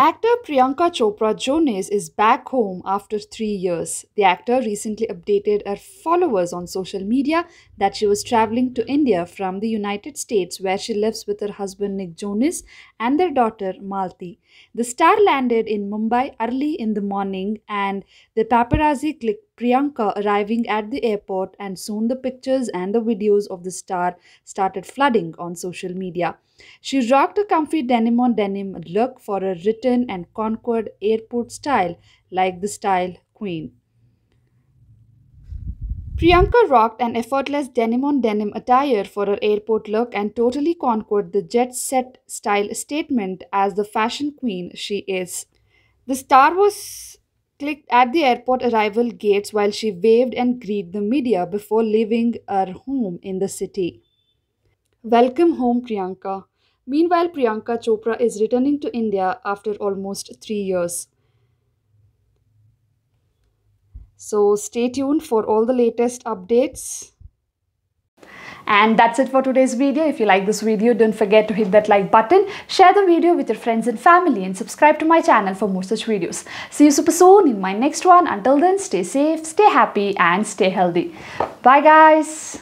Actor Priyanka Chopra Jonas is back home after three years. The actor recently updated her followers on social media that she was traveling to India from the United States, where she lives with her husband Nick Jonas and their daughter Malti. The star landed in Mumbai early in the morning, and the paparazzi clicked Priyanka arriving at the airport, and soon the pictures and the videos of the star started flooding on social media. She rocked a comfy denim on denim look for a written and conquered airport style, like the style queen. Priyanka rocked an effortless denim on denim attire for her airport look and totally conquered the jet set style statement as the fashion queen she is. The star was clicked at the airport arrival gates while she waved and greeted the media before leaving her home in the city. Welcome home, Priyanka. Meanwhile, Priyanka Chopra is returning to India after almost three years. So stay tuned for all the latest updates. And that's it for today's video. If you like this video, don't forget to hit that like button, share the video with your friends and family and subscribe to my channel for more such videos. See you super soon in my next one. Until then, stay safe, stay happy and stay healthy. Bye guys.